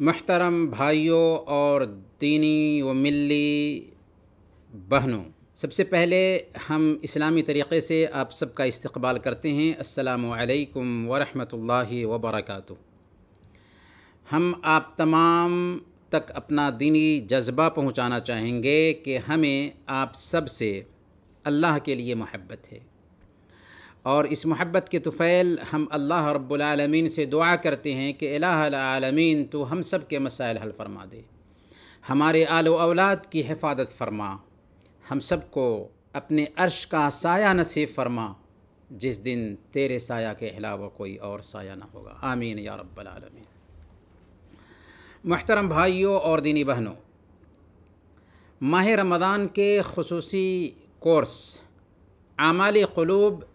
महतरम भाइयों और दीनी व मिली बहनों, सबसे पहले हम इस्लामी तरीक़े से आप सबका इस्तकबाल करते हैं। असलकम वरहमल वबरक हम आप तमाम तक अपना दीनी जज्बा पहुंचाना चाहेंगे कि हमें आप सबसे अल्लाह के लिए मोहब्बत है। और इस मोहब्बत के तुफ़ैल हम अल्लाह रब्बुल आलमीन से दुआ करते हैं कि आलमीन तो हम सब के मसाइल हल फरमा दे। हमारे आलो औलाद की हिफाजत फरमा। हम सबको अपने अर्श का साया नसीब फरमा, जिस दिन तेरे साया के अलावा कोई और साया ना होगा। आमीन या रब्बल आलमीन। महतरम भाइयों और दीनी बहनों, माह रमदान के खसूसी कोर्स, आमाल क़लूब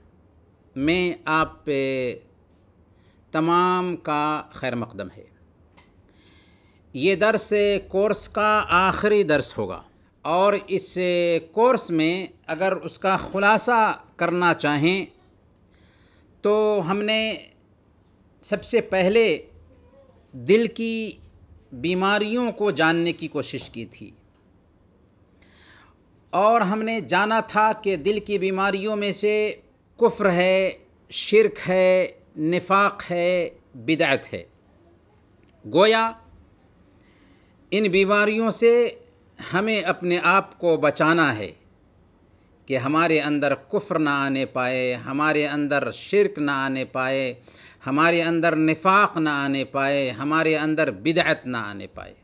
में आप पे तमाम का खैर मकदम है। ये दर्स कोर्स का आखिरी दर्स होगा। और इस कोर्स में अगर उसका ख़ुलासा करना चाहें तो हमने सबसे पहले दिल की बीमारियों को जानने की कोशिश की थी। और हमने जाना था कि दिल की बीमारियों में से कुफ्र है, शिरक है, निफाक है बिदात है। गोया, इन बीमारियों से हमें अपने आप को बचाना है कि हमारे अंदर कुफ्र ना आने पाए, हमारे अंदर शिरक ना आने पाए, हमारे अंदर निफाक ना आने पाए, हमारे अंदर बिदअत ना आने पाए।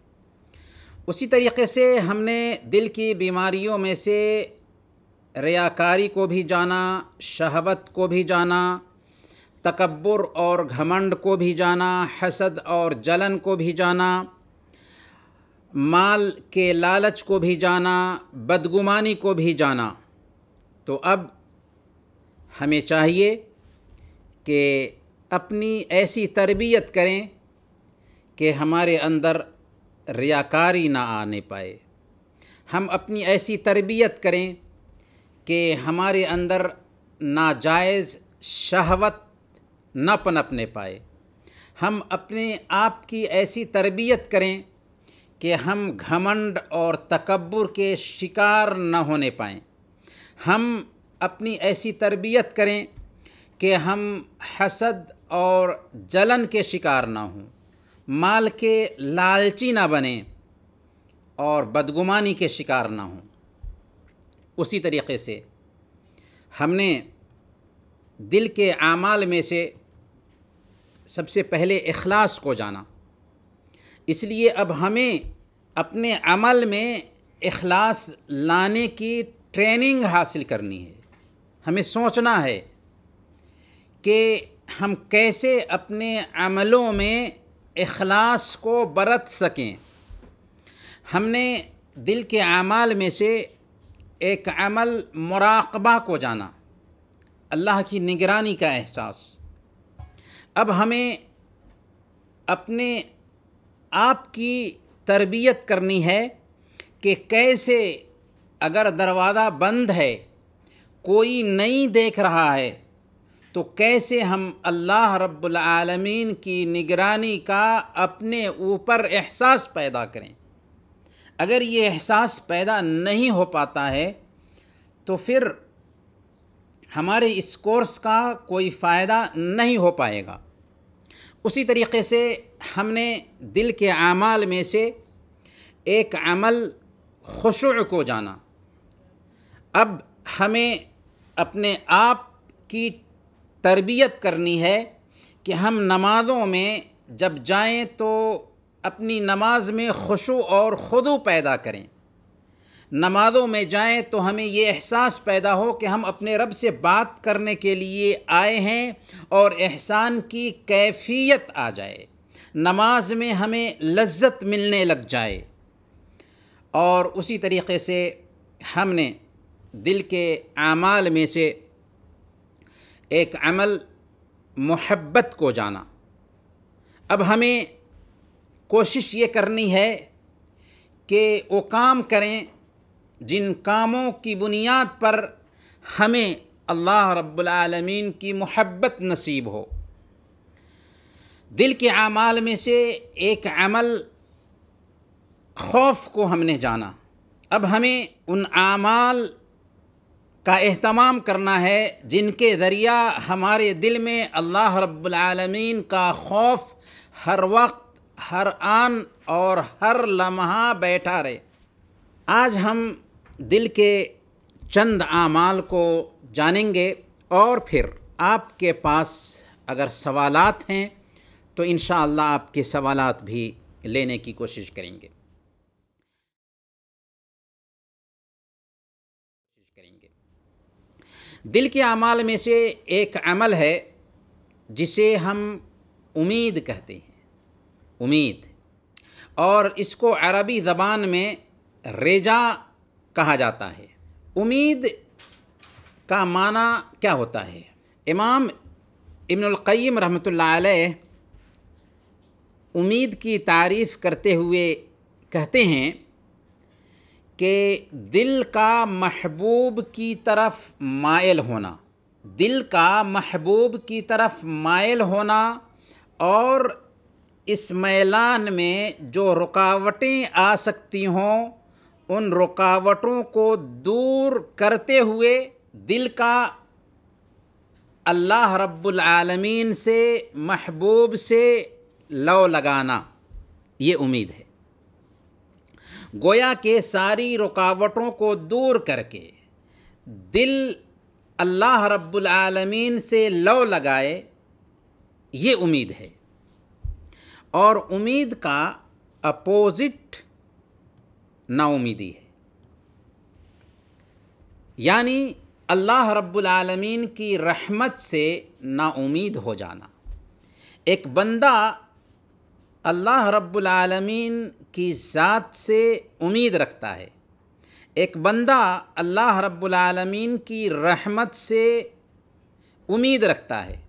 उसी तरीक़े से हमने दिल की बीमारियों में से रियाकारी को भी जाना, शहवत को भी जाना, तकब्बर और घमंड को भी जाना, हसद और जलन को भी जाना, माल के लालच को भी जाना, बदगुमानी को भी जाना। तो अब हमें चाहिए कि अपनी ऐसी तरबियत करें कि हमारे अंदर रियाकारी ना आने पाए। हम अपनी ऐसी तरबियत करें कि हमारे अंदर नाजायज़ शहवत न पनपने पाए। हम अपने आप की ऐसी तरबियत करें कि हम घमंड और तकब्बर के शिकार न होने पाएँ। हम अपनी ऐसी तरबियत करें कि हम हसद और जलन के शिकार ना हों। माल के लालची ना बने और बदगुमानी के शिकार ना हों। उसी तरीक़े से। हमने दिल के आमाल में से सबसे पहले अखलास को जाना। इसलिए अब हमें अपने अमल में अखलास लाने की ट्रेनिंग हासिल करनी है। हमें सोचना है कि हम कैसे अपने अमलों में अखलास को बरत सकें। हमने दिल के अमाल में से एक अमल मुराकबा को जाना। अल्लाह की निगरानी का एहसास। अब हमें अपने आप की तरबियत करनी है कि कैसे अगर दरवाज़ा बंद है, कोई नहीं देख रहा है तो कैसे हम अल्लाह रब्बुल आलमीन की निगरानी का अपने ऊपर एहसास पैदा करें। अगर ये एहसास पैदा नहीं हो पाता है तो फिर हमारे इस कोर्स का कोई फ़ायदा नहीं हो पाएगा। उसी तरीक़े से हमने दिल के आमाल में से एक अमल खुशु को जाना। अब हमें अपने आप की तरबियत करनी है कि हम नमाज़ों में जब जाएँ तो अपनी नमाज़ में खुशु और खुदू पैदा करें। नमाज़ों में जाएँ तो हमें ये एहसास पैदा हो कि हम अपने रब से बात करने के लिए आए हैं और एहसान की कैफियत आ जाए। नमाज़ में हमें लज्जत मिलने लग जाए। और उसी तरीक़े से हमने दिल के आमाल में से एक अमल, मोहब्बत को जाना। अब हमें कोशिश ये करनी है कि वो काम करें जिन कामों की बुनियाद पर हमें अल्लाह रब्बुल आलमीन की मोहब्बत नसीब हो। दिल के आमाल में से एक अमल खौफ को हमने जाना। अब हमें उन आमाल का अहतमाम करना है जिनके ज़रिया हमारे दिल में अल्लाह रब्बुल आलमीन का खौफ हर वक्त हर आन और हर लम्हा बैठा रहे आज हम दिल के चंद आमाल को जानेंगे और फिर आपके पास अगर सवालात हैं तो इन आपके सवालात भी लेने की कोशिश करेंगे। दिल के अमाल में से एक अमल है, जिसे हम उम्मीद कहते हैं। उम्मीद। और इसको अरबी ज़बान में रेजा कहा जाता है। उम्मीद का माना क्या होता है? इमाम इब्नुल रहमतुल्लाह अलैह उम्मीद की तारीफ़ करते हुए कहते हैं कि दिल का महबूब की तरफ़ मायल होना, दिल का महबूब की तरफ़ मायल होना और इस मैलान में जो रुकावटें आ सकती हों, उन रुकावटों को दूर करते हुए दिल का अल्लाह रब्बुल आलमीन से, महबूब से लौ लगाना, ये उम्मीद है। गोया के सारी रुकावटों को दूर करके दिल अल्लाह रब्बुल आलमीन से लौ लगाए, ये उम्मीद है। और उम्मीद का अपोज़िट नाउमीदी है। यानी अल्लाह रब्बुल आलमीन की रहमत से नाउमीद हो जाना। एक बंदा अल्लाह रब्बुल आलमीन की ज़ात से उम्मीद रखता है। एक बंदा अल्लाह रब्बुल आलमीन की रहमत से उम्मीद रखता है।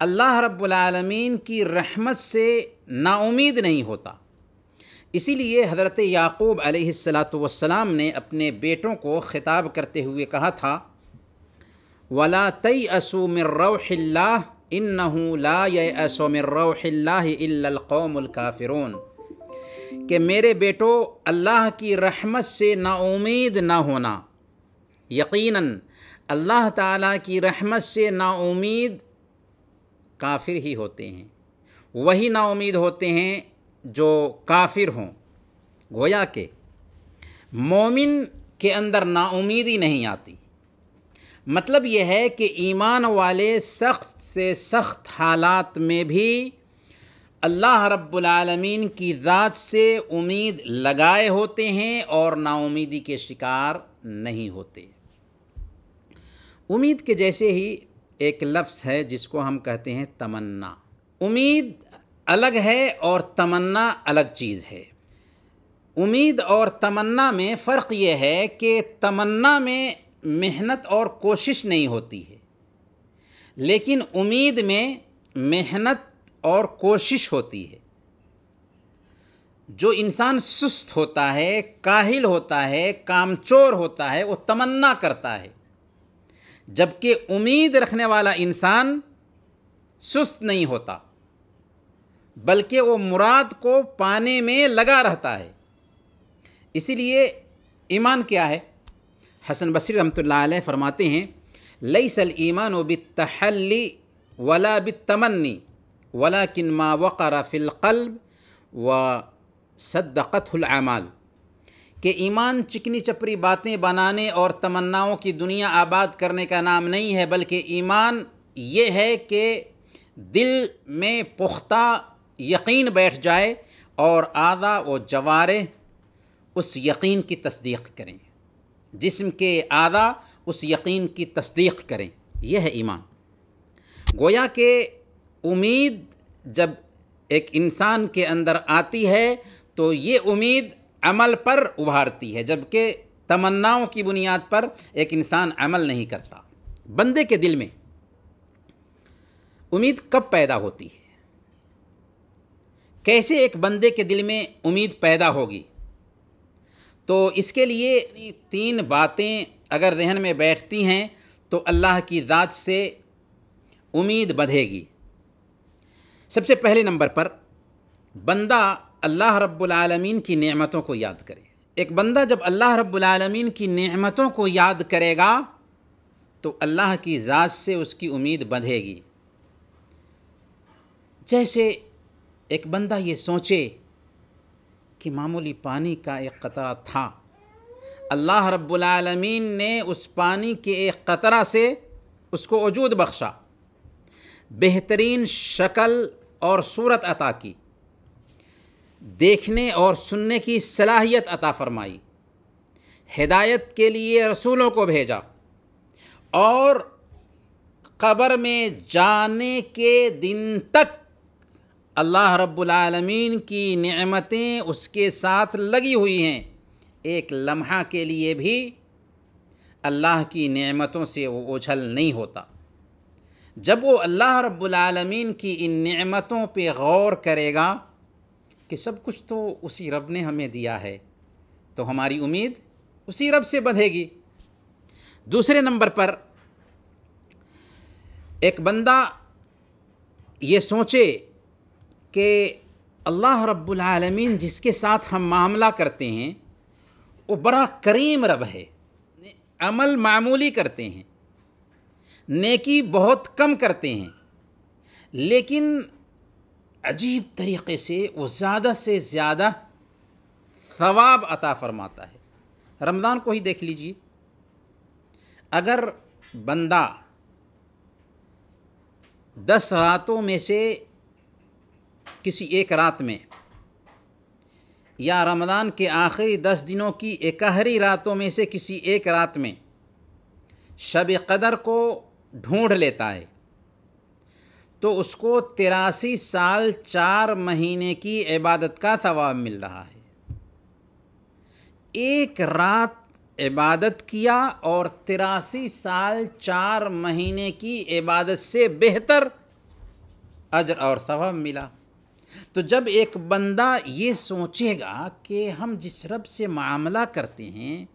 अल्लाह रब्बुल आलमीन की रहमत से नाउमीद नहीं होता। इसीलिए हज़रत याक़ूब अलैहिस्सलाम ने अपने बेटों को ख़िताब करते हुए कहा था, वला तई असू मिर्रौहिल्ला इन्नहू ला कि मेरे बेटो, अल्लाह की रहमत से नाउमीद ना होना। यकीनन, अल्लाह ताला की रहमत से नाउमीद काफिर ही होते हैं। वही नाउमीद होते हैं जो काफिर हों। गोया के, मोमिन के अंदर नाउमीदी नहीं आती। मतलब यह है कि ईमान वाले सख्त से सख्त हालात में भी अल्लाह रब्बुल आलमीन की ज़ात से उम्मीद लगाए होते हैं और नाउमीदी के शिकार नहीं होते। उम्मीद के जैसे ही एक लफ्ज़ है जिसको हम कहते हैं तमन्ना। उम्मीद अलग है और तमन्ना अलग चीज़ है। उम्मीद और तमन्ना में फ़र्क ये है कि तमन्ना में मेहनत और कोशिश नहीं होती है। लेकिन उम्मीद में मेहनत और कोशिश होती है। जो इंसान सुस्त होता है, काहिल होता है, कामचोर होता है, वो तमन्ना करता है। जबकि उम्मीद रखने वाला इंसान सुस्त नहीं होता। बल्कि वो मुराद को पाने में लगा रहता है। इसीलिए ईमान क्या है? हसन बसरी रहमतुल्लाह फरमाते हैं लई सल ईमान व बितहल्ली वला बितमन्नी वला किन मा वक़र फ़िलक़ल्ब व सद्दक़तुलमाल कि ईमान चिकनी चपरी बातें बनाने और तमन्नाओं की दुनिया आबाद करने का नाम नहीं है, बल्कि ईमान ये है कि दिल में पुख्ता यकीन बैठ जाए और आदा व जवारे उस यकीन की तस्दीक करें। जिस्म के आदा उस यकीन की तस्दीक करें। यह है ईमान। गोया के उम्मीद जब एक इंसान के अंदर आती है तो ये उम्मीद अमल पर उभारती है, जबकि तमन्नाओं की बुनियाद पर एक इंसान अमल नहीं करता। बंदे के दिल में उम्मीद कब पैदा होती है? कैसे एक बंदे के दिल में उम्मीद पैदा होगी? तो इसके लिए तीन बातें अगर जहन में बैठती हैं तो अल्लाह की ज़ात से उम्मीद बधेगी। सबसे पहले नंबर पर, बंदा अल्लाह रब्बुल की नेमतों को याद करे। एक बंदा जब अल्लाह रब्बुल की नेमतों को याद करेगा तो अल्लाह की ज़ात से उसकी उम्मीद बंधेगी। जैसे एक बंदा ये सोचे कि मामूली पानी का एक कतरा था। अल्लाह रब्बुल आलमीन ने उस पानी के एक कतरा से उसको वजूद बख्शा। बेहतरीन शक्ल और सूरत अता की। देखने और सुनने की सलाहियत अता फरमाई। हिदायत के लिए रसूलों को भेजा। और कब्र में जाने के दिन तक अल्लाह रब्बुल आलमीन की नेमतें उसके साथ लगी हुई हैं। एक लम्हा के लिए भी अल्लाह की नेमतों से वो ओझल नहीं होता। जब वो अल्लाह रब्बुल आलमीन की इन नेमतों पे गौर करेगा कि सब कुछ तो उसी रब ने हमें दिया है तो हमारी उम्मीद उसी रब से बंधेगी दूसरे नंबर पर एक बंदा ये सोचे कि अल्लाह रब्बुल आलमीन जिसके साथ हम मामला करते हैं, वो बड़ा करीम रब है। अमल मामूली करते हैं। नेकी बहुत कम करते हैं। लेकिन अजीब तरीक़े से वो ज़्यादा से ज़्यादा सवाब अता फरमाता है। रमज़ान को ही देख लीजिए। अगर बंदा दस रातों में से किसी एक रात में, या रमज़ान के आखिरी दस दिनों की एकहरी रातों में से किसी एक रात में, शब कदर को ढूंढ लेता है तो उसको तिरासी साल चार महीने की इबादत का सवाब मिल रहा है। एक रात इबादत किया और तिरासी साल चार महीने की इबादत से बेहतर अजर और सवाब मिला। तो जब एक बंदा ये सोचेगा कि हम जिस रब से मामला करते हैं,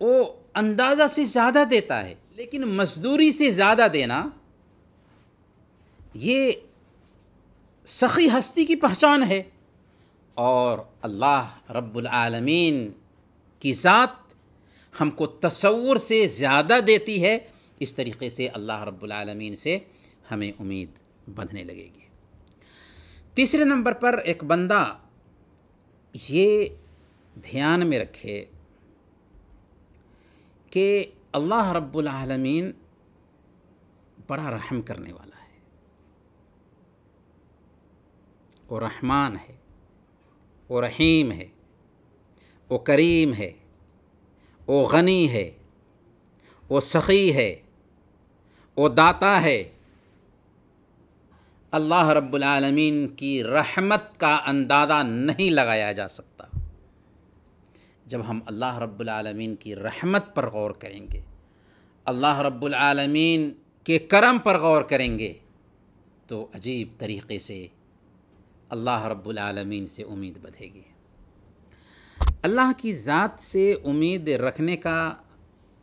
वो अंदाज़ा से ज़्यादा देता है, लेकिन मजदूरी से ज़्यादा देना, ये सखी हस्ती की पहचान है। और अल्लाह रब्बुल आलमीन की ज़ात हमको तसव्वुर से ज़्यादा देती है। इस तरीके से अल्लाह रब्बुल आलमीन से हमें उम्मीद बंधने लगेगी। तीसरे नंबर पर एक बंदा ये ध्यान में रखे कि अल्लाह रब्बुल आलमीन बड़ा रहम करने वाला है वो रहमान है वो रहीम है वो करीम है वो गनी है वो सखी है वो दाता है अल्लाह रब्बुल आलमीन की रहमत का अंदाज़ा नहीं लगाया जा सकता। जब हम अल्लाह रब्बुल आलमीन की रहमत पर गौर करेंगे, अल्लाह रब्बुल आलमीन के करम पर गौर करेंगे तो अजीब तरीक़े से अल्लाह रब्बुल आलमीन से उम्मीद बधेगी। अल्लाह की ज़ात से उम्मीद रखने का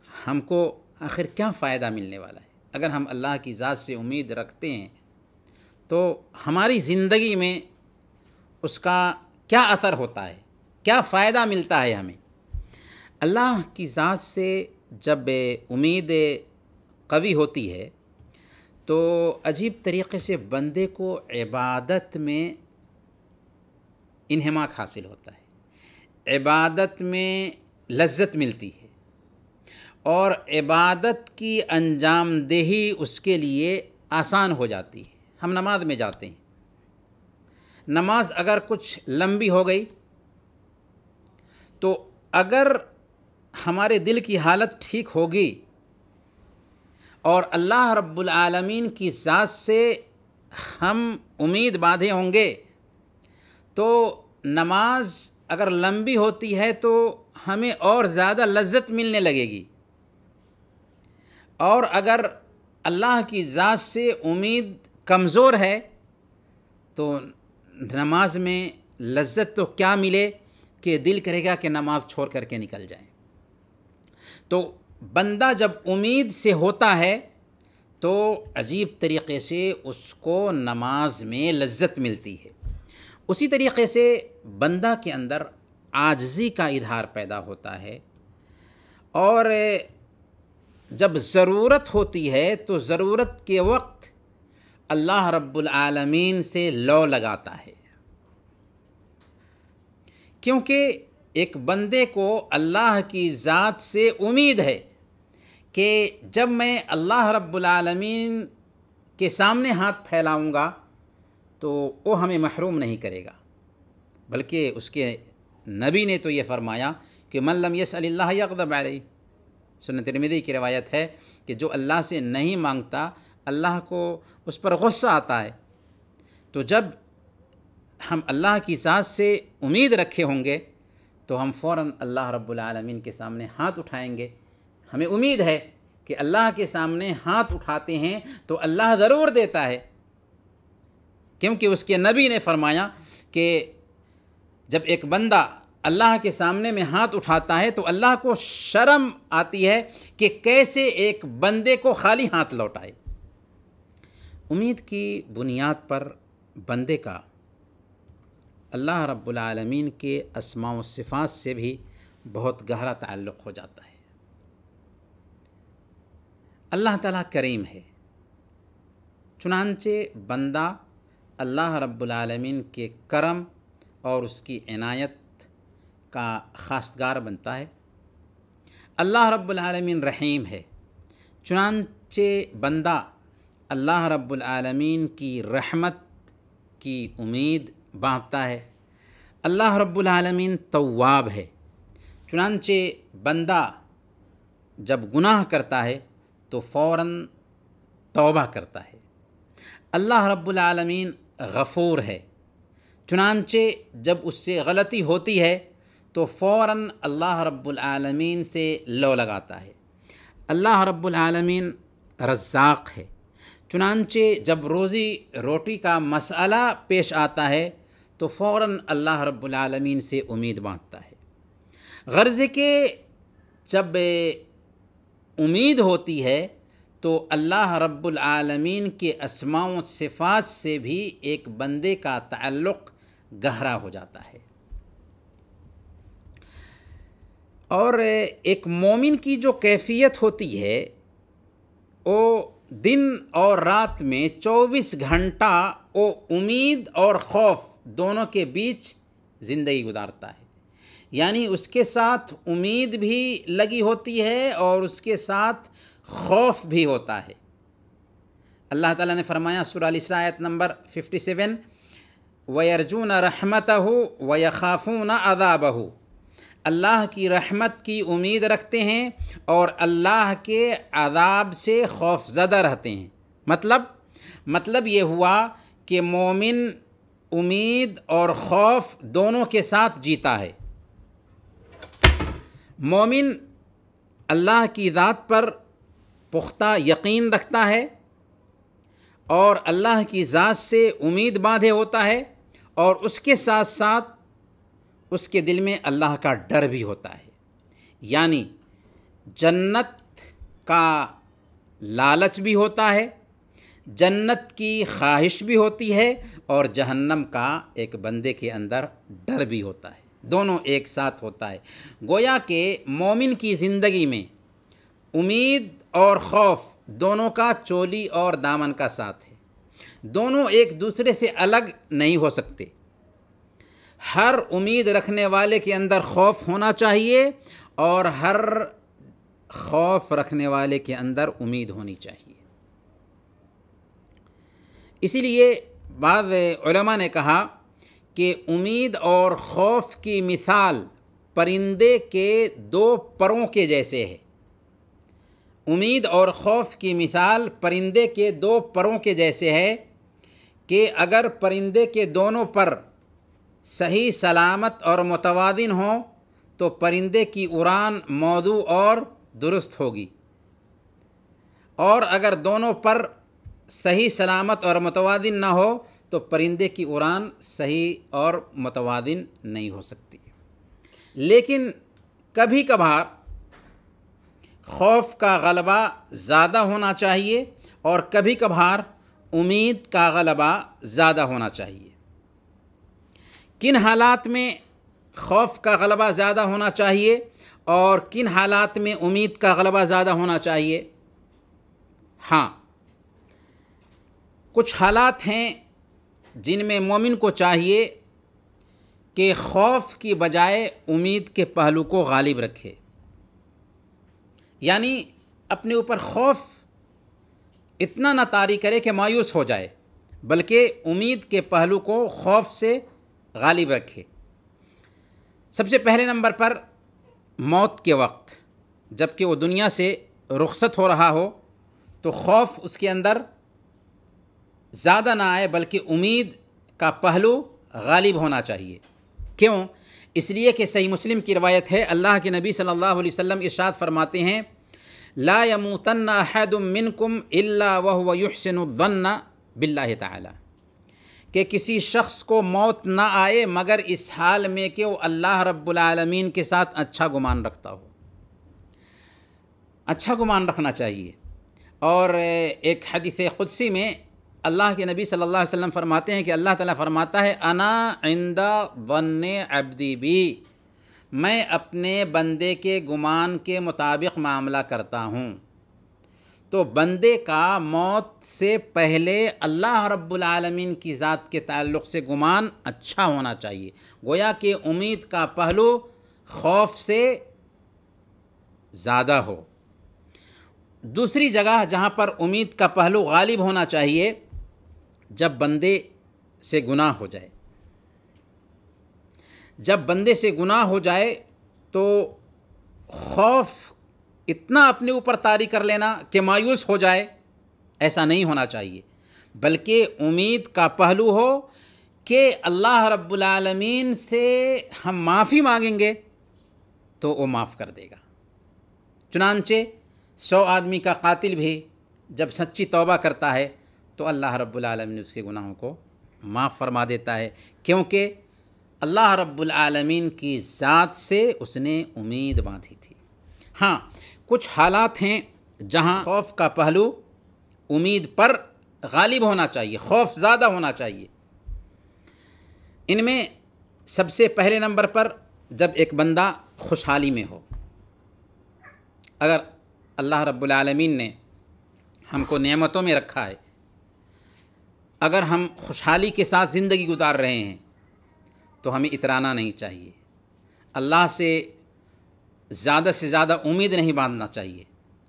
हमको आखिर क्या फ़ायदा मिलने वाला है? अगर हम अल्लाह की ज़ात से उम्मीद रखते हैं तो हमारी ज़िंदगी में उसका क्या असर होता है? क्या फ़ायदा मिलता है हमें? अल्लाह की ज़ात से जब उम्मीद कवी होती है तो अजीब तरीक़े से बंदे को इबादत में इन्हमाक हासिल होता है। इबादत में लज्जत मिलती है और इबादत की अंजामदेही उसके लिए आसान हो जाती है। हम नमाज़ में जाते हैं। नमाज़ अगर कुछ लंबी हो गई तो अगर हमारे दिल की हालत ठीक होगी और अल्लाह रब्बुल आलमीन की ज़ात से हम उम्मीद बांधे होंगे तो नमाज़ अगर लंबी होती है तो हमें और ज़्यादा लज्जत मिलने लगेगी। और अगर अल्लाह की ज़ात से उम्मीद कमज़ोर है तो नमाज़ में लज्जत तो क्या मिले कि दिल करेगा कि नमाज़ छोड़ करके निकल जाए। तो बंदा जब उम्मीद से होता है तो अजीब तरीक़े से उसको नमाज़ में लज्जत मिलती है। उसी तरीक़े से बंदा के अंदर आजजी का इधार पैदा होता है और जब ज़रूरत होती है तो ज़रूरत के वक्त अल्लाह रब्बुल आलमीन से लौ लगाता है। क्योंकि एक बंदे को अल्लाह की ज़ात से उम्मीद है कि जब मैं अल्लाह रब्बुल आलमीन के सामने हाथ फैलाऊँगा तो वो हमें महरूम नहीं करेगा। बल्कि उसके नबी ने तो ये फरमाया कि मल्लम यस अल्लाह यकदब रही सुन तिरमिदी की रवायत है कि जो अल्लाह से नहीं माँगता अल्लाह को उस पर गुस्सा आता है तो जब हम अल्लाह की ज़ात से उम्मीद रखे होंगे तो हम फ़ौर अल्लाह रब्बुल के सामने हाथ उठाएँगे। हमें उम्मीद है कि अल्लाह के सामने हाथ उठाते हैं तो अल्लाह ज़रूर देता है। क्योंकि उसके नबी ने फरमाया कि जब एक बंदा अल्लाह के सामने में हाथ उठाता है तो अल्लाह को शर्म आती है कि कैसे एक बंदे को खाली हाथ लौटाए। उम्मीद की बुनियाद पर बंदे का अल्लाह रब्बुल आलमीन के असमा सिफ़ात से भी बहुत गहरा ताल्लुक़ हो जाता है। अल्लाह ताला करीम है। चुनानचे बंदा अल्लाह रब्बुल आलमीन के करम और उसकी इनायत का खासगार बनता है। अल्लाह रब्बुल आलमीन रहीम है। चुनानचे बंदा अल्लाह रब्बुल आलमीन की रहमत, की उम्मीद बांधता है। अल्लाह रब्बुल आलमीन तवाब है। चुनानचे बंदा जब गुनाह करता है तो फ़ौर तौबा करता है। अल्लाह रब्बुल आलमीन गफ़ूर है। चुनानचे जब उससे गलती होती है तो फ़ौर अल्लाह रब्बुल आलमीन से लो लगाता है। अल्लाह रब्बुल आलमीन रज़ाक़ है। चुनानचे जब रोज़ी रोटी का मसला पेश आता है तो फ़ौर अल्लाह रब्बुल आलमीन से उम्मीद बांधता है। गर्ज़ के जब उम्मीद होती है तो अल्लाह रब्बुल आलमीन के असमाओं सिफ़ात से भी एक बंदे का ताल्लुक़ गहरा हो जाता है। और एक मोमिन की जो कैफियत होती है, वो दिन और रात में 24 घंटा वो उम्मीद और खौफ दोनों के बीच ज़िंदगी गुजारता है। यानी उसके साथ उम्मीद भी लगी होती है और उसके साथ खौफ भी होता है। अल्लाह ताला ने फरमाया, सुर इसरात नंबर 57 वयरजून रहमत हो वयखाफून अदाबहू अल्लाह की रहमत की उम्मीद रखते हैं और अल्लाह के अदाब से खौफजदा रहते हैं। मतलब? मतलब ये हुआ कि मोमिन उम्मीद और खौफ दोनों के साथ जीता है। मोमिन अल्लाह की ज़ात पर पुख्ता यकीन रखता है और अल्लाह की ज़ात से उम्मीद बांधे होता है और उसके साथ साथ उसके दिल में अल्लाह का डर भी होता है। यानी जन्नत का लालच भी होता है, जन्नत की ख्वाहिश भी होती है और जहन्नम का एक बंदे के अंदर डर भी होता है। दोनों एक साथ होता है। गोया के मोमिन की ज़िंदगी में उम्मीद और खौफ दोनों का चोली और दामन का साथ है। दोनों एक दूसरे से अलग नहीं हो सकते। हर उम्मीद रखने वाले के अंदर खौफ होना चाहिए और हर खौफ रखने वाले के अंदर उम्मीद होनी चाहिए। इसीलिए बाद ने कहा कि उम्मीद और खौफ की मिसाल परिंदे के दो परों के जैसे है। उम्मीद और खौफ की मिसाल परिंदे के दो परों के जैसे है कि अगर परिंदे के दोनों पर सही, सलामत और मुतवादिन हो तो परिंदे की उड़ान मौजू और दुरुस्त होगी। और अगर दोनों पर सही, सलामत और मुतवादिन ना हो तो परिंदे की उड़ान सही और मुतवादिन नहीं हो सकती। लेकिन कभी कभार खौफ का गलबा ज़्यादा होना चाहिए और कभी कभार उम्मीद का गलबा ज़्यादा होना चाहिए। किन हालात में खौफ का गलबा ज़्यादा होना चाहिए और किन हालात में उम्मीद का गलबा ज़्यादा होना चाहिए? हाँ। कुछ हालात हैं जिनमें मोमिन को चाहिए कि खौफ की बजाय उम्मीद के पहलू को गालिब रखे। यानी अपने ऊपर खौफ इतना ना तारी करे कि मायूस हो जाए, बल्कि उम्मीद के पहलू को खौफ से गालिब रखे। सबसे पहले नंबर पर मौत के वक्त, जबकि वो दुनिया से रुखसत हो रहा हो तो खौफ उसके अंदर ज़्यादा ना आए, बल्कि उम्मीद का पहलू गालिब होना चाहिए। क्यों? इसलिए कि सही मुस्लिम की रवायत है, अल्लाह के नबी सल्लल्लाहु अलैहि वसल्लम इरशाद फरमाते हैं, ला यमूतन्ना अहदुम मिनकुम इल्ला वह युहसिनुद्वन्ना बिल्लाह ताला कि किसी शख्स को मौत ना आए, मगर इस हाल में कि वो अल्लाह रब्बुल आलमीन के साथ अच्छा गुमान रखता हो। अच्छा गुमान रखना चाहिए। और एक हदीस क़ुदसी में अल्लाह के नबी सल्लल्लाहु अलैहि वसल्लम फरमाते हैं कि अल्लाह ताला फरमाता है, अना इंदा वन अब्दी भी मैं अपने बंदे के गुमान के मुताबिक मामला करता हूँ। तो बंदे का मौत से पहले अल्लाह रब्बुल आलमीन की ज़ात के ताल्लुक़ से गुमान अच्छा होना चाहिए। गोया कि उम्मीद का पहलू खौफ से ज़्यादा हो। दूसरी जगह जहाँ पर उम्मीद का पहलू गालिब होना चाहिए, जब बंदे से गुनाह हो जाए। जब बंदे से गुनाह हो जाए तो खौफ इतना अपने ऊपर तारी कर लेना कि मायूस हो जाए, ऐसा नहीं होना चाहिए। बल्कि उम्मीद का पहलू हो कि अल्लाह रब्बुल आलमीन से हम माफ़ी मांगेंगे तो वो माफ़ कर देगा। चुनानचे सौ आदमी का कातिल भी जब सच्ची तौबा करता है तो अल्लाह रब्बुल आलमीन उसके गुनाहों को माफ़ फरमा देता है। क्योंकि अल्लाह रब्बुल आलमीन की ज़ात से उसने उम्मीद बांधी थी। हाँ कुछ हालात हैं जहाँ खौफ का पहलू उम्मीद पर गालिब होना चाहिए, खौफ ज़्यादा होना चाहिए। इनमें सबसे पहले नंबर पर जब एक बंदा खुशहाली में हो, अगर अल्लाह रब्बुल आलमीन ने हमको नेमतों में रखा है, अगर हम खुशहाली के साथ ज़िंदगी गुजार रहे हैं तो हमें इतराना नहीं चाहिए। अल्लाह से ज़्यादा से ज़्यादा उम्मीद नहीं बांधना चाहिए,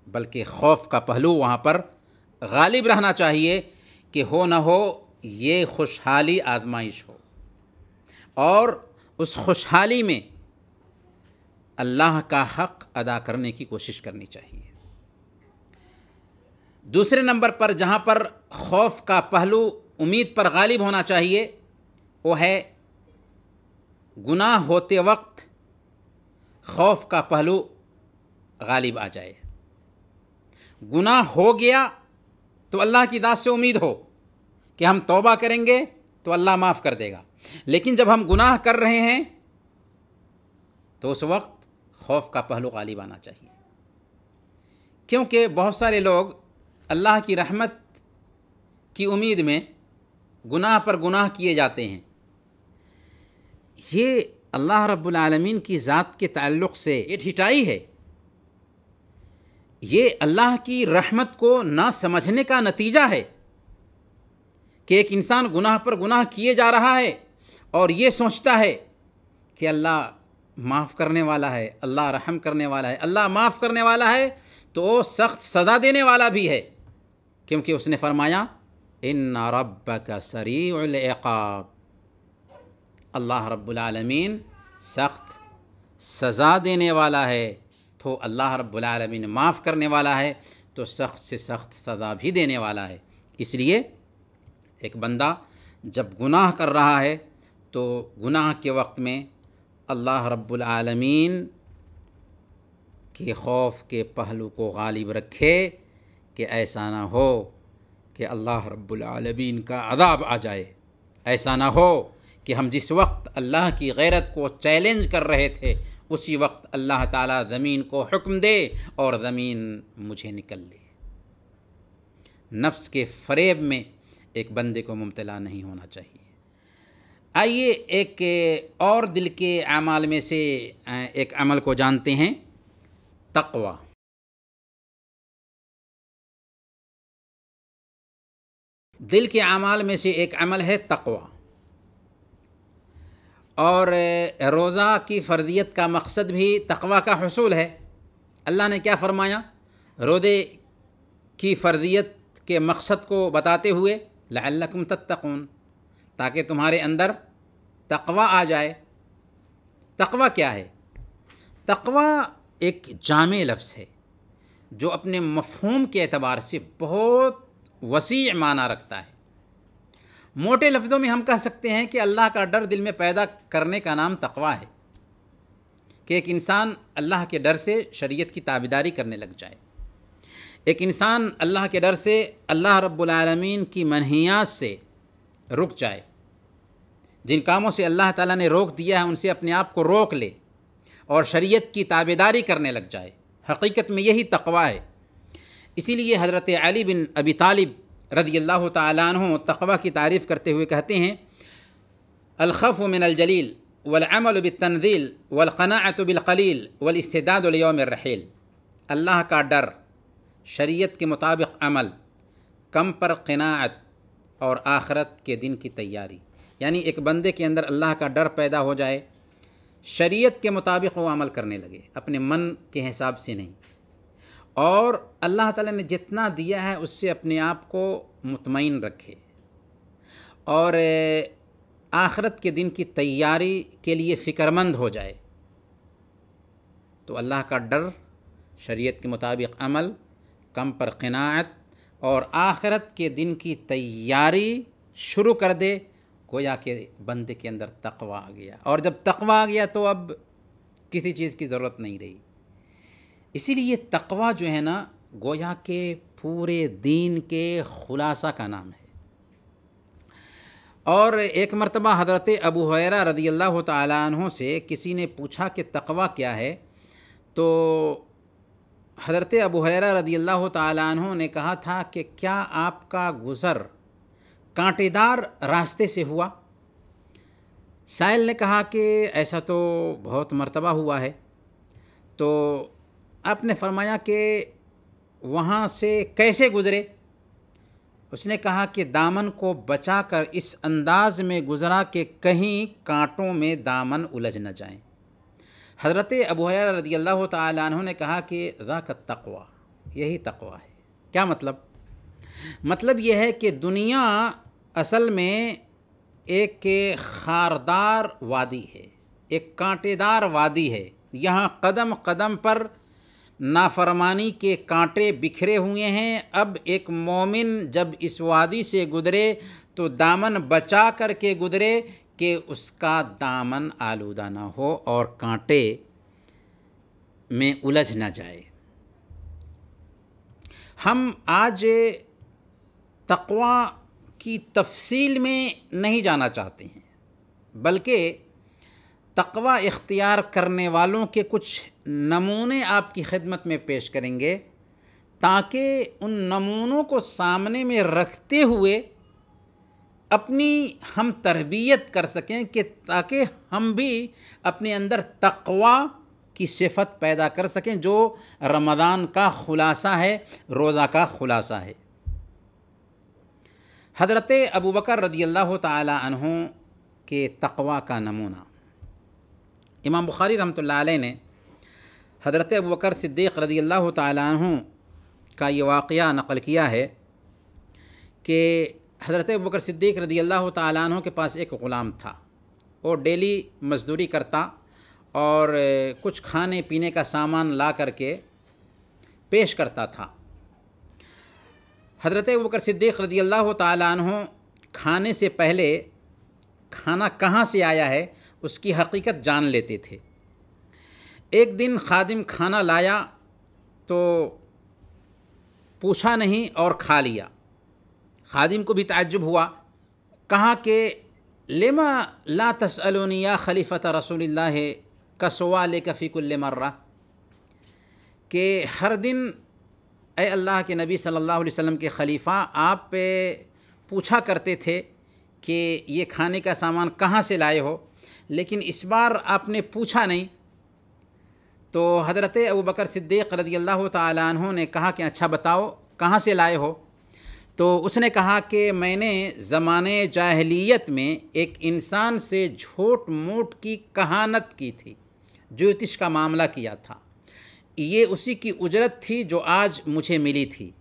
बल्कि खौफ का पहलू वहाँ पर गालिब रहना चाहिए कि हो न हो, ये खुशहाली आजमाइश हो। और उस खुशहाली में अल्लाह का हक़ अदा करने की कोशिश करनी चाहिए। दूसरे नंबर पर जहाँ पर खौफ का पहलू, उम्मीद पर गालिब होना चाहिए, वो है गुनाह होते वक्त खौफ का पहलू गालिब आ जाए। गुनाह हो गया तो अल्लाह की दात से उम्मीद हो कि हम तौबा करेंगे तो अल्लाह माफ़ कर देगा। लेकिन जब हम गुनाह कर रहे हैं तो उस वक्त खौफ का पहलू गालिब आना चाहिए। क्योंकि बहुत सारे लोग अल्लाह की रहमत की उम्मीद में गुनाह पर गुनाह किए जाते हैं। ये अल्लाह रब्बुल की ज़ात के ताल्लुक़ से ये ठिठाई है। ये अल्लाह की रहमत को ना समझने का नतीजा है कि एक इंसान गुनाह पर गुनाह किए जा रहा है और ये सोचता है कि अल्लाह माफ़ करने वाला है, अल्लाह रहम करने वाला है, अल्लाह माफ़ करने वाला है तो सख्त सज़ा देने वाला भी है। क्योंकि उसने फरमाया इन रब का सरीक़ाब अल्लाह रब्बुल आलमीन सख्त सज़ा देने वाला है तो अल्लाह रब्बुल आलमीन माफ़ करने वाला है तो सख्त से सख्त सज़ा भी देने वाला है। इसलिए एक बंदा जब गुनाह कर रहा है तो गुनाह के वक्त में अल्लाह रब्बुल आलमीन के खौफ के पहलू को गालिब रखे कि ऐसा ना हो कि अल्लाह रब्बुल आलमीन का अदाब आ जाए। ऐसा ना हो कि हम जिस वक्त अल्लाह की गैरत को चैलेंज कर रहे थे, उसी वक्त अल्लाह ताला ज़मीन को हुक्म दे और ज़मीन मुझे निकल ले नफ्स के फरेब में एक बंदे को मुबतला नहीं होना चाहिए। आइए एक और दिल के अमाल में से एक अमल को जानते हैं। तकवा। दिल के अमाल में से एक अमल है तकवा। और रोज़ा की फ़र्दियत का मकसद भी तकवा का हसूल है। अल्लाह ने क्या फ़रमाया? रोज़े की फ़र्दियत के मकसद को बताते हुए लकुम तत्तकून, ताकि तुम्हारे अंदर तकवा आ जाए। तकवा क्या है? तकवा एक जाम लफ्ज़ है, जो अपने मफहूम के अतबार से बहुत वसी माना रखता है। मोटे लफ्ज़ों में हम कह सकते हैं कि अल्लाह का डर दिल में पैदा करने का नाम तकवा है, कि एक इंसान अल्लाह के डर से शरीयत की ताबेदारी करने लग जाए। एक इंसान अल्लाह के डर से अल्लाह रब्बुल आलमीन की मनहियात से रुक जाए। जिन कामों से अल्लाह ताला ने रोक दिया है, उनसे अपने आप को रोक ले और शरीयत की ताबेदारी करने लग जाए। हकीकत में यही तकवा है। इसीलिए हज़रत अली बिन अबी तालिब रदी अल्लाह तु तकवा की तारीफ़ करते हुए कहते हैं अलखफ़ मिन अलजलील वलअमल बितनज़ील वलक़नात बिलक़लील वलस्तदाद रहील। अल्लाह का डर, शरीयत के मुताबिक अमल, कम पर क़नात और आखरत के दिन की तैयारी। यानी एक बंदे के अंदर अल्लाह का डर पैदा हो जाए, शरीयत के मुताबिक वो अमल करने लगे, अपने मन के हिसाब से नहीं। और अल्लाह ताला ने जितना दिया है, उससे अपने आप को मुतमिन रखे। और आखरत के दिन की तैयारी के लिए फ़िक्रमंद हो जाए। तो अल्लाह का डर, शरीयत के मुताबिक अमल, कम पर क़नात और आखरत के दिन की तैयारी शुरू कर दे, गोया के बंदे के अंदर तकवा आ गया। और जब तकवा आ गया तो अब किसी चीज़ की ज़रूरत नहीं रही। इसीलिए ये तकवा जो है ना, गोया के पूरे दीन के ख़ुलासा का नाम है। और एक मरतबा हज़रत अबू हैरा रदी अल्लाह तहों से किसी ने पूछा कि तकवा क्या है तो हज़रत अबू हैरा रदी अल्लाह तहों ने कहा था कि क्या आपका गुज़र कांटेदार रास्ते से हुआ? साइल ने कहा कि ऐसा तो बहुत मरतबा हुआ है। तो आपने फरमाया कि वहाँ से कैसे गुज़रे? उसने कहा कि दामन को बचाकर इस अंदाज में गुज़रा कि कहीं कांटों में दामन उलझ न जाए। हज़रत अबू हर रदी अल्लाह तु ने कहा कि का तकवा, यही तकवा है। क्या मतलब? मतलब यह है कि दुनिया असल में एक खारदार वादी है, एक कांटेदार वादी है। यहाँ कदम कदम पर नाफरमानी के कांटे बिखरे हुए हैं। अब एक मोमिन जब इस वादी से गुज़रे तो दामन बचा कर के गुज़रे कि उसका दामन आलूदा ना हो और कांटे में उलझ ना जाए। हम आज तकवा की तफसील में नहीं जाना चाहते हैं, बल्कि तकवा इख्तियार करने वालों के कुछ नमूने आपकी खिदमत में पेश करेंगे, ताकि उन नमूनों को सामने में रखते हुए अपनी हम तरबियत कर सकें कि ताकि हम भी अपने अंदर तकवा की सिफत पैदा कर सकें, जो रमदान का ख़ुलासा है, रोज़ा का ख़ुलासा है। हज़रत अबू बकर रदी अल्लाह तहों के तकवा का नमूना। इमाम बुखारी रहमत ने हज़रत बकर सिद्दीक़ रदी अल्लाह तहों का ये वाक़ नक़ल किया है कि हज़रत बकर सिद्दीक़ रदी अल्लाह तहों के पास एक ग़ुलाम था वो डेली मज़दूरी करता और कुछ खाने पीने का सामान ला करके पेश करता था। हज़रत बकर सिद्दीक़ रदी अल्लाह तहों खाने से पहले खाना कहाँ से आया है उसकी हकीकत जान लेते थे। एक दिन खादिम खाना लाया तो पूछा नहीं और खा लिया। खादिम को भी ताज्जुब हुआ। कहा कि, लेमा ला तसअलुनी या खलीफत रसूलुल्लाह कसवा ले कफ़ी मर्रा? कि हर दिन ए अल्लाह के नबी सल्लल्लाहु अलैहि वसल्लम के खलीफा, आप पे पूछा करते थे कि ये खाने का सामान कहाँ से लाए हो, लेकिन इस बार आपने पूछा नहीं। तो हज़रत अबू बकर सिद्दीक़ रदी अल्लाह तु ने कहा कि अच्छा बताओ, कहाँ से लाए हो? तो उसने कहा कि मैंने ज़माने जाहलीत में एक इंसान से झूठ मूठ की कहानत की थी ज्योतिष का मामला किया था। ये उसी की उजरत थी जो आज मुझे मिली थी।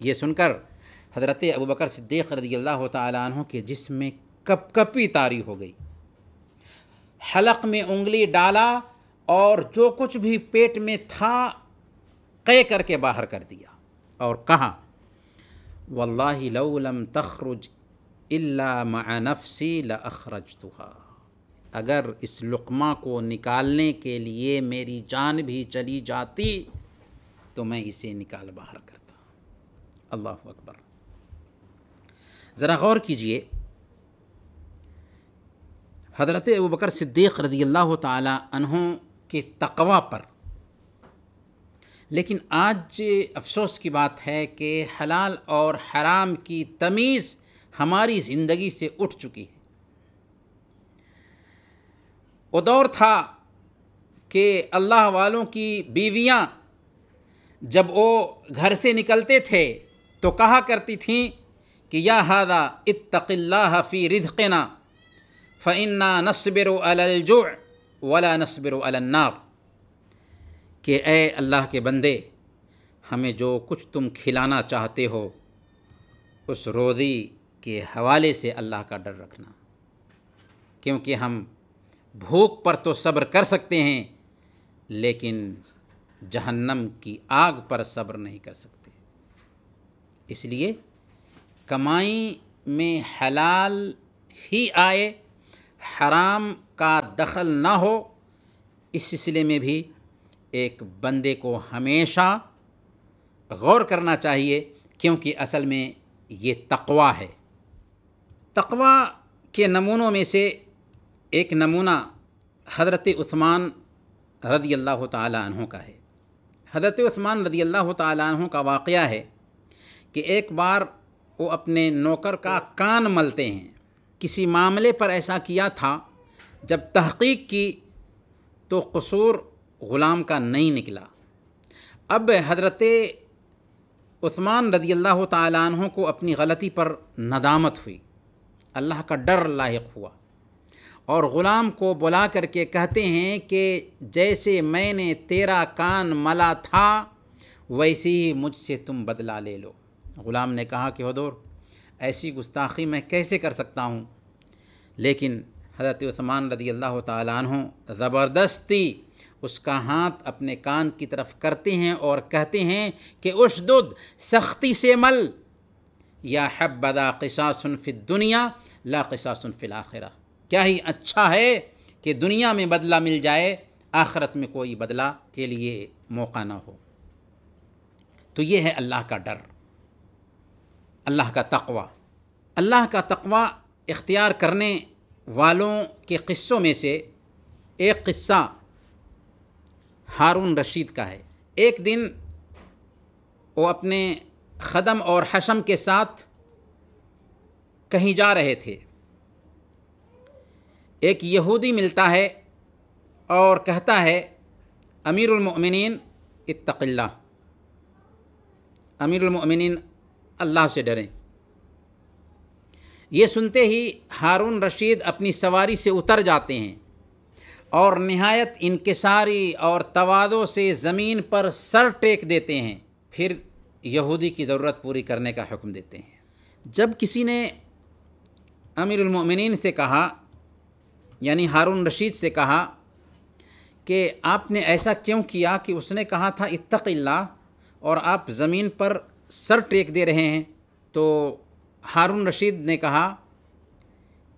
ये सुनकर हज़रत अबू बकर सिद्दीक़ रदी अल्लाह तु के जिसमें कप कपी तारी हो गई। हलक में उंगली डाला और जो कुछ भी पेट में था कै करके बाहर कर दिया। और कहा, वल्लाहि लम तखरुज इल्ला नफसी ल अखरज तुहा अगर इस लुकमा को निकालने के लिए मेरी जान भी चली जाती तो मैं इसे निकाल बाहर करता। अल्लाह अकबर। ज़रा गौर कीजिए, हज़रत अबू बकर सिद्दीक़ रदी अल्लाह तहों के तकवा पर। लेकिन आज अफसोस की बात है कि हलाल और हराम की तमीज़ हमारी ज़िंदगी से उठ चुकी है। वो दौर था कि अल्लाह वालों की बीवियाँ जब वो घर से निकलते थे तो कहा करती थीं कि, या हादा इत्तक़िल्लाह फ़ी रिज़्क़ना फ़इन्ना नस्बिर अलजु वला नस्बिर अलन्नार कि ए अल्लाह के बंदे, हमें जो कुछ तुम खिलाना चाहते हो, उस रोज़ी के हवाले से अल्लाह का डर रखना। क्योंकि हम भूख पर तो सब्र कर सकते हैं, लेकिन जहन्नम की आग पर सब्र नहीं कर सकते। इसलिए कमाई में हलाल ही आए हराम का दखल ना हो, इस सिलसिले में भी एक बंदे को हमेशा गौर करना चाहिए, क्योंकि असल में ये तकवा है। तकवा के नमूनों में से एक नमूना हज़रत उस्मान रदी अल्लाह तहों का है। हज़रत उस्मान रदी अल्लाह तहों का वाक़ है कि एक बार वो अपने नौकर का कान मलते हैं। किसी मामले पर ऐसा किया था, जब तहकीक की तो कसूर ग़ुलाम का नहीं निकला। अब हज़रत उस्मान रदी अल्लाह तहों को अपनी गलती पर नदामत हुई। अल्लाह का डर लाक हुआ। और ग़ुलाम को बुला करके कहते हैं कि जैसे मैंने तेरा कान मला था, वैसे ही मुझसे तुम बदला ले लो। ग़ुलाम ने कहा कि हदौर ऐसी गुस्ताखी मैं कैसे कर सकता हूँ? लेकिन हज़रत उस्मान रदी अल्लाह तहों ज़बरदस्ती उसका हाथ अपने कान की तरफ़ करते हैं और कहते हैं कि उशदुद, सख्ती से मल। या हब्बदा क़िसासन फ़िद दुनिया, ला क़िसासन फ़िल आखिरा। क्या ही अच्छा है कि दुनिया में बदला मिल जाए, आखरत में कोई बदला के लिए मौका ना हो। तो ये है अल्लाह का डर। अल्लाह का तकवा। अल्लाह का तकवा इख्तियार करने वालों के क़स्सों में से एक क़िस्सा हारून रशीद का है। एक दिन वो अपने ख़दम और हशम के साथ कहीं जा रहे थे। एक यहूदी मिलता है और कहता है अमीरुलमोमिनीन इत्तक़िल्ला अमीरुलमोमिनीन अल्लाह से डरें। ये सुनते ही हारून रशीद अपनी सवारी से उतर जाते हैं और नहायत इनकसारी और तवादों से ज़मीन पर सर टेक देते हैं। फिर यहूदी की ज़रूरत पूरी करने का हुक्म देते हैं। जब किसी ने अमीरमिन से कहा, यानी हारून रशीद से कहा कि आपने ऐसा क्यों किया कि उसने कहा था इत्तक़िल्ला और आप ज़मीन पर सर टेक दे रहे हैं। तो हारून रशीद ने कहा,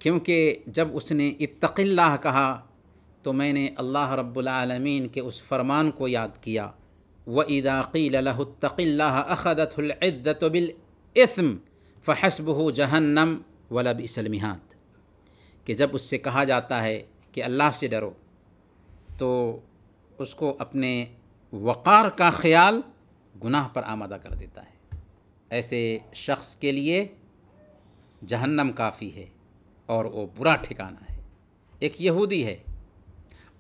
क्योंकि जब उसने इत्तक़िल्लाह कहा तो मैंने अल्लाह रब्बुल आलमीन के उस फरमान को याद किया। व इदाक़ील लहुत्तक़िल्लाह अख़दतुल्इज़्ज़त बिल फ़हसबहु जहन्नम वलब इसलमिहात कि जब उससे कहा जाता है कि अल्लाह से डरो तो उसको अपने वक़ार का ख़्याल गुनाह पर आमादा कर देता है। ऐसे शख्स के लिए जहन्नम काफ़ी है और वो बुरा ठिकाना है। एक यहूदी है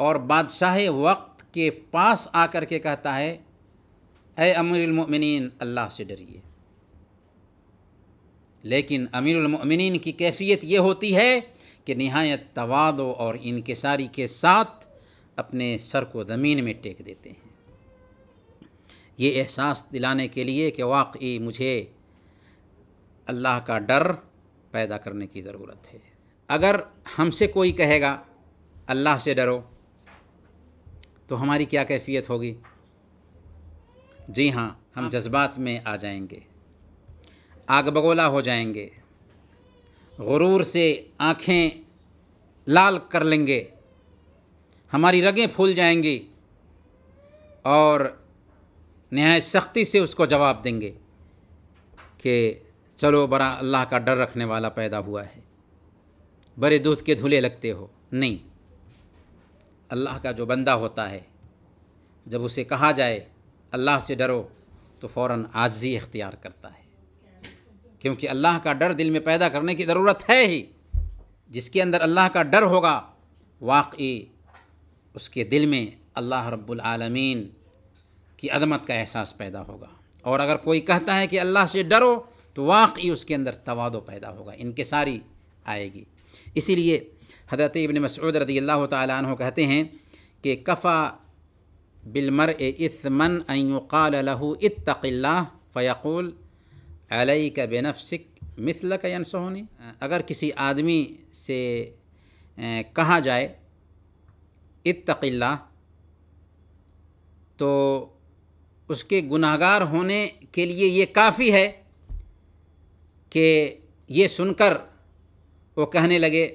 और बादशाह वक्त के पास आकर के कहता है अय अमीरमिन अल्लाह से डरिए। लेकिन अमीरमिन की कैफियत ये होती है कि नहायत तवादो और इनकसारी के साथ अपने सर को ज़मीन में टेक देते हैं। ये एहसास दिलाने के लिए कि वाकई मुझे अल्लाह का डर पैदा करने की ज़रूरत है। अगर हमसे कोई कहेगा, अल्लाह से डरो तो हमारी क्या कैफियत होगी? जी हाँ हम जज्बात में आ जाएँगे। आग बगोला हो जाएँगे। गुरूर से आँखें लाल कर लेंगे। हमारी रगें फूल जाएँगी। और नहाय सख्ती से उसको जवाब देंगे कि चलो बड़ा अल्लाह का डर रखने वाला पैदा हुआ है। बड़े दूध के धुले लगते हो। नहीं। अल्लाह का जो बंदा होता है, जब उसे कहा जाए, अल्लाह से डरो तो फ़ौर आजी इख्तियार करता है। क्योंकि अल्लाह का डर दिल में पैदा करने की ज़रूरत है ही। जिसके अंदर अल्लाह का डर होगा, वाकई उसके दिल में अल्लाह रब्बुल आलमीन की अदमत का एहसास पैदा होगा। और अगर कोई कहता है कि अल्लाह से डरो तो वाकई उसके अंदर तवादो पैदा होगा, इनके सारी आएगी। इसीलिए हज़रत इबन मसऊद रदी अल्लाह तु कहते हैं कि कफ़ा बिलमर इसमन अयुक़ाल लहू इत्तक़िल्ला फ़यक़ुल अलई का बेनफ़सिक मिसल का यनसोनी अगर किसी आदमी से कहा जाए इत्तक़िल्ला तो उसके गुनाहगार होने के लिए ये काफ़ी है कि ये सुनकर वो कहने लगे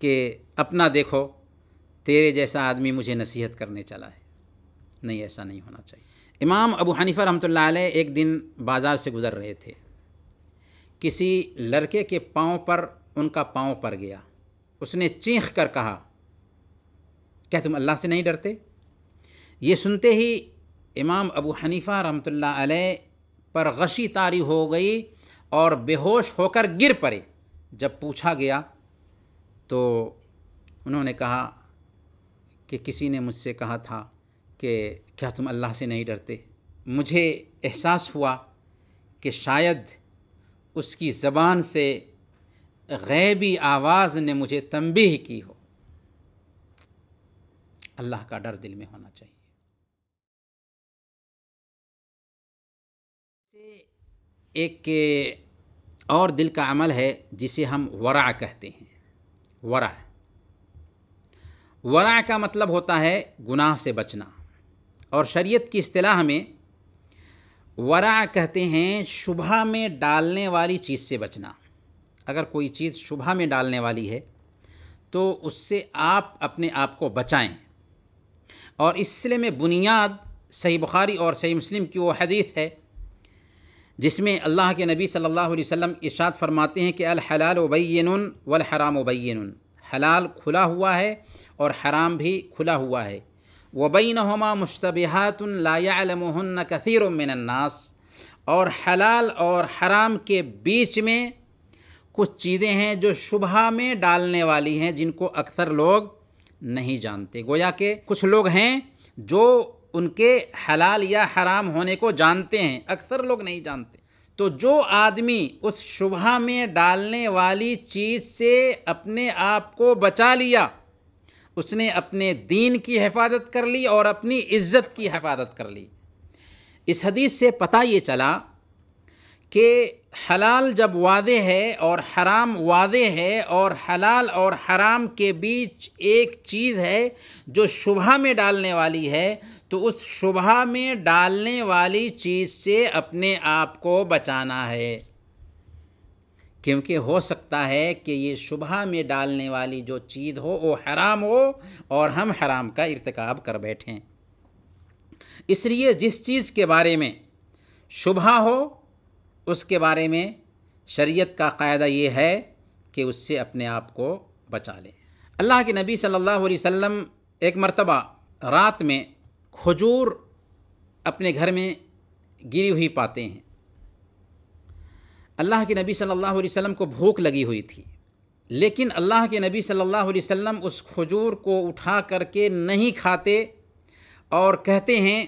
कि अपना देखो, तेरे जैसा आदमी मुझे नसीहत करने चला है। नहीं, ऐसा नहीं होना चाहिए। इमाम अबू हनीफ़ा रहमतुल्लाह अलैह एक दिन बाज़ार से गुज़र रहे थे। किसी लड़के के पाँव पर उनका पाँव पर गया। उसने चीख कर कहा, क्या तुम अल्लाह से नहीं डरते? ये सुनते ही इमाम अबू हनीफ़ा रहमतुल्लाह अलैह पर गशी तारी हो गई और बेहोश होकर गिर पड़े। जब पूछा गया तो उन्होंने कहा कि किसी ने मुझसे कहा था कि क्या तुम अल्लाह से नहीं डरते? मुझे एहसास हुआ कि शायद उसकी ज़बान से गैबी आवाज़ ने मुझे तंबीह की हो। अल्लाह का डर दिल में होना चाहिए। एक और दिल का अमल है जिसे हम वरा कहते हैं। वरा। वरा का मतलब होता है गुनाह से बचना। और शरीयत की अतलाह में वरा कहते हैं शुभा में डालने वाली चीज़ से बचना। अगर कोई चीज़ शुभा में डालने वाली है तो उससे आप अपने आप को बचाएँ। और इस सिले में बुनियाद सही बुखारी और सही मुस्लिम की वो हदीस है जिसमें अल्लाह के नबी सल्लल्लाहु अलैहि वसल्लम इरशाद फरमाते हैं कि अल हलाल उबैन वल हराम उबैन हलाल खुला हुआ है और हराम भी खुला हुआ है। वबैन हमा मुश्तबहात लायालमहन कसीर मिनन्नास और हलाल और हराम के बीच में कुछ चीज़ें हैं जो शुभा में डालने वाली हैं, जिनको अक्सर लोग नहीं जानते। गोया के कुछ लोग हैं जो उनके हलाल या हराम होने को जानते हैं, अक्सर लोग नहीं जानते। तो जो आदमी उस शुभा में डालने वाली चीज़ से अपने आप को बचा लिया, उसने अपने दीन की हिफाजत कर ली और अपनी इज़्ज़त की हिफाजत कर ली। इस हदीस से पता ये चला कि हलाल जब वादे है और हराम वादे है और हलाल और हराम के बीच एक चीज़ है जो शुभा में डालने वाली है तो उस शुभा में डालने वाली चीज़ से अपने आप को बचाना है। क्योंकि हो सकता है कि ये शुभा में डालने वाली जो चीज़ हो, वो हराम हो और हम हराम का इरतकाब कर बैठें। इसलिए जिस चीज़ के बारे में शुबह हो, उसके बारे में शरीयत का कायदा ये है कि उससे अपने आप को बचा लें। अल्लाह के नबी सल्लल्लाहु अलैहि वसल्लम एक मर्तबा रात में खजूर अपने घर में गिरी हुई पाते हैं। अल्लाह के नबी सल्लल्लाहु अलैहि वसल्लम को भूख लगी हुई थी, लेकिन अल्लाह के नबी सल्लल्लाहु अलैहि वसल्लम उस खजूर को उठा करके नहीं खाते और कहते हैं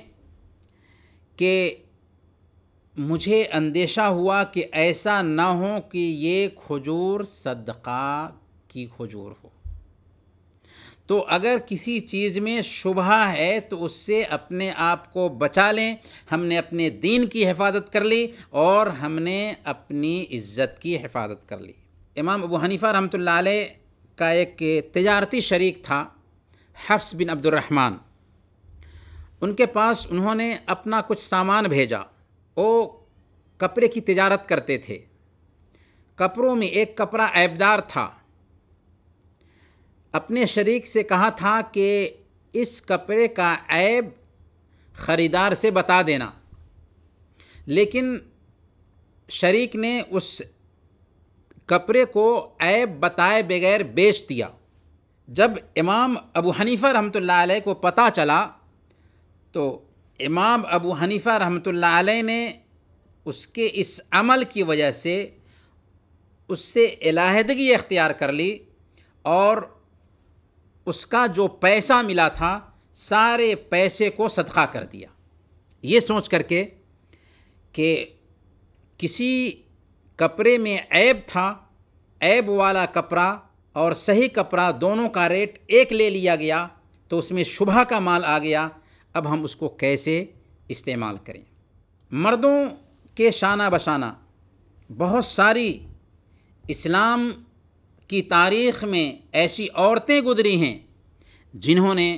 कि मुझे अंदेशा हुआ कि ऐसा ना हो कि ये खजूर सदक़ा की खजूर हो। तो अगर किसी चीज़ में शुबह है तो उससे अपने आप को बचा लें। हमने अपने दीन की हिफाजत कर ली और हमने अपनी इज़्ज़त की हिफाजत कर ली। इमाम अबू हनीफ़ा रहमतुल्लाह अलैह का एक तजारती शरीक था, हफ्स बिन अब्दुलरहमान उनके पास उन्होंने अपना कुछ सामान भेजा। वो कपड़े की तजारत करते थे। कपड़ों में एक कपड़ा ऐबदार था। अपने शरीक से कहा था कि इस कपड़े का ऐब ख़रीदार से बता देना। लेकिन शरीक ने उस कपड़े को ऐब बताए बगैर बेच दिया। जब इमाम अबू हनीफ़ा रहमतुल्लाह अलैह को पता चला तो इमाम अबू हनीफ़ा रहमतुल्लाह अलैह ने उसके इस अमल की वजह से उससे इलाहदगी इख्तियार कर ली और उसका जो पैसा मिला था, सारे पैसे को सदका कर दिया। ये सोच करके कि किसी कपड़े में ऐब था, ऐब वाला कपड़ा और सही कपड़ा दोनों का रेट एक ले लिया गया तो उसमें शुभ का माल आ गया। अब हम उसको कैसे इस्तेमाल करें? मर्दों के शाना बशाना, बहुत सारी इस्लाम की तारीख़ में ऐसी औरतें गुजरी हैं, जिन्होंने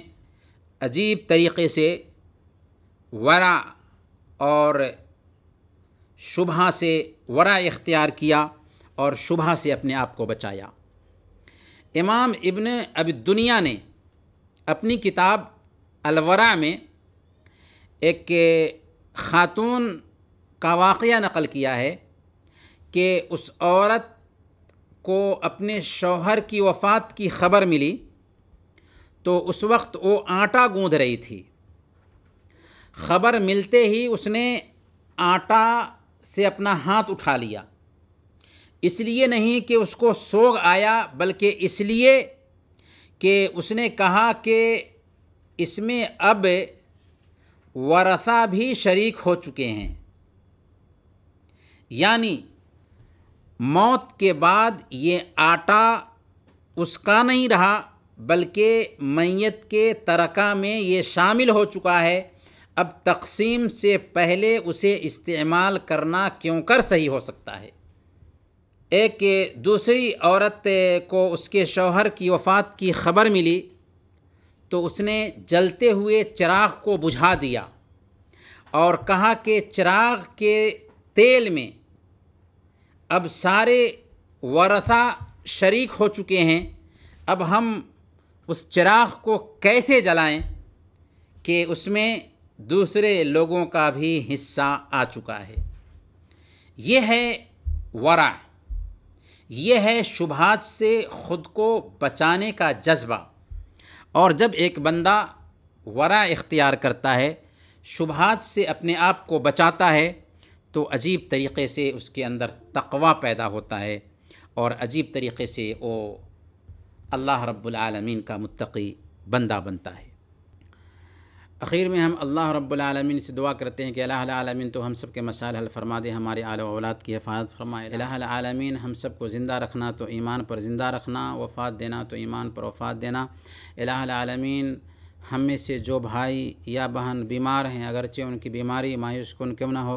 अजीब तरीक़े से वरा और शुभा से वरा इख्तियार किया और शुभा से अपने आप को बचाया। इमाम इब्न अब दुनिया ने अपनी किताब अलवरा में एक ख़ातून का वाक़ नकल किया है कि उस औरत को अपने शौहर की वफ़ात की ख़बर मिली तो उस वक्त वो आटा गूँध रही थी। ख़बर मिलते ही उसने आटा से अपना हाथ उठा लिया। इसलिए नहीं कि उसको सोग आया, बल्कि इसलिए कि उसने कहा कि इसमें अब वरसा भी शरीक हो चुके हैं। यानी मौत के बाद ये आटा उसका नहीं रहा, बल्कि मैयत के तरका में ये शामिल हो चुका है। अब तकसीम से पहले उसे इस्तेमाल करना क्यों कर सही हो सकता है? एक दूसरी औरत को उसके शौहर की वफ़ात की ख़बर मिली तो उसने जलते हुए चिराग को बुझा दिया और कहा कि चिराग के तेल में अब सारे वरसा शरीक हो चुके हैं। अब हम उस चिराग को कैसे जलाएँ कि उसमें दूसरे लोगों का भी हिस्सा आ चुका है। ये है वरा। ये है शुभात से ख़ुद को बचाने का जज्बा। और जब एक बंदा वरा इख्तियार करता है, शुभात से अपने आप को बचाता है तो अजीब तरीक़े से उसके अंदर तकवा पैदा होता है और अजीब तरीक़े से वो अल्लाह रब्बुल का मुत्तकी बंदा बनता है। आखिर में हम अल्लाह रब्बुल से दुआ करते हैं कि अल्लाह आलमीन तो हम सब के मसाइल हल फरमा दे, हमारे आल औलाद की हिफाजत फरमाए। आलमीन हम सबको ज़िंदा रखना तो ईमान पर ज़िंदा रखना, वफ़ात देना तो ईमान पर वफ़ात देना। आलमीन हम में से जो भाई या बहन बीमार हैं, अगरचे उनकी बीमारी मायूस कन क्यों ना हो